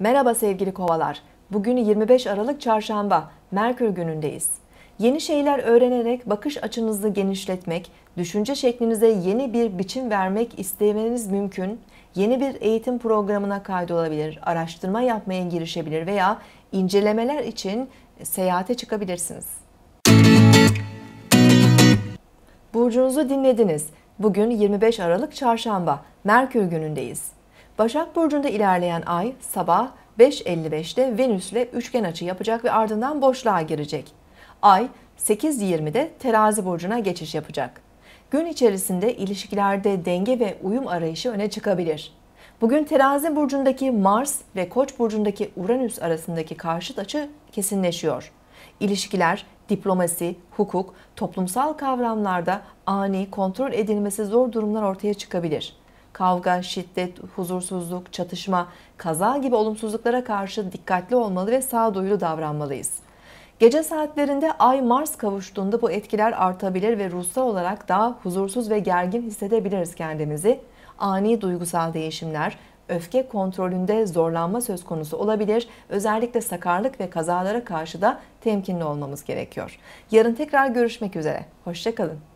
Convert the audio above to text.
Merhaba sevgili kovalar. Bugün 25 Aralık Çarşamba, Merkür günündeyiz. Yeni şeyler öğrenerek bakış açınızı genişletmek, düşünce şeklinize yeni bir biçim vermek istemeniz mümkün. Yeni bir eğitim programına kaydolabilir, araştırma yapmaya girişebilir veya incelemeler için seyahate çıkabilirsiniz. Burcunuzu dinlediniz. Bugün 25 Aralık Çarşamba, Merkür günündeyiz. Başak Burcu'nda ilerleyen ay sabah 5.55'te Venüs ile üçgen açı yapacak ve ardından boşluğa girecek. Ay 8.20'de Terazi Burcu'na geçiş yapacak. Gün içerisinde ilişkilerde denge ve uyum arayışı öne çıkabilir. Bugün Terazi Burcu'ndaki Mars ve Koç Burcu'ndaki Uranüs arasındaki karşıt açı kesinleşiyor. İlişkiler, diplomasi, hukuk, toplumsal kavramlarda ani, kontrol edilmesi zor durumlar ortaya çıkabilir kavga, şiddet, huzursuzluk, çatışma, kaza gibi olumsuzluklara karşı dikkatli olmalı ve sağduyulu davranmalıyız. Gece saatlerinde Ay-Mars kavuştuğunda bu etkiler artabilir ve ruhsal olarak daha huzursuz ve gergin hissedebiliriz kendimizi. Ani duygusal değişimler, öfke kontrolünde zorlanma söz konusu olabilir. Özellikle sakarlık ve kazalara karşı da temkinli olmamız gerekiyor. Yarın tekrar görüşmek üzere. Hoşçakalın.